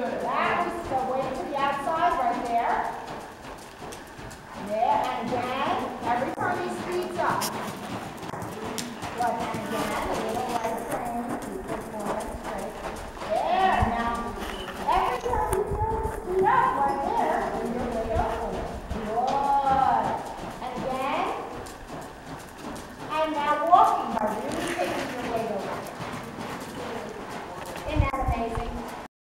good. That just go way to the outside right there. There, and again. Every time he speeds up. But and again, a little right frame. Keep this going straight. There, now. Every time he speed up right there, and you're over. Good. And again. And now